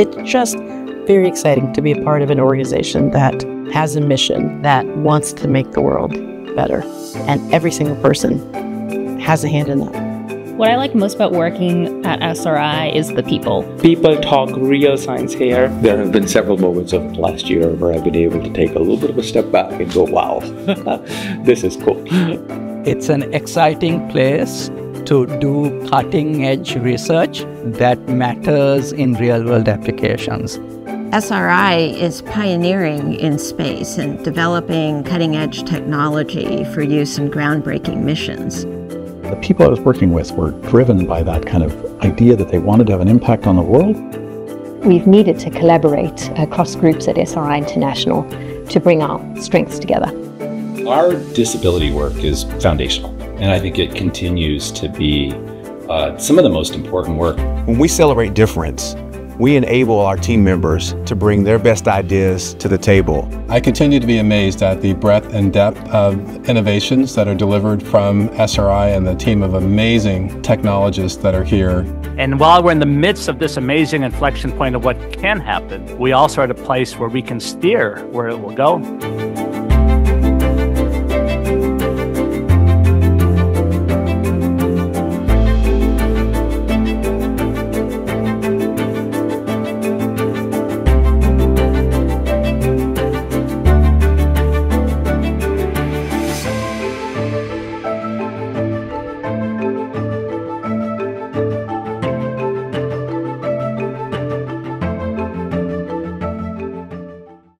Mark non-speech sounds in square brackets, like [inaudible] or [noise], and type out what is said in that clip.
It's just very exciting to be a part of an organization that has a mission that wants to make the world better. And every single person has a hand in that. What I like most about working at SRI is the people. People talk real science here. There have been several moments of last year where I've been able to take a little bit of a step back and go, wow, [laughs] this is cool. It's an exciting place to do cutting edge research that matters in real world applications. SRI is pioneering in space and developing cutting edge technology for use in groundbreaking missions. The people I was working with were driven by that kind of idea that they wanted to have an impact on the world. We've needed to collaborate across groups at SRI International to bring our strengths together. Our disability work is foundational, and I think it continues to be uh, some of the most important work. When we celebrate difference, we enable our team members to bring their best ideas to the table. I continue to be amazed at the breadth and depth of innovations that are delivered from SRI and the team of amazing technologists that are here. And while we're in the midst of this amazing inflection point of what can happen, we also are at a place where we can steer where it will go.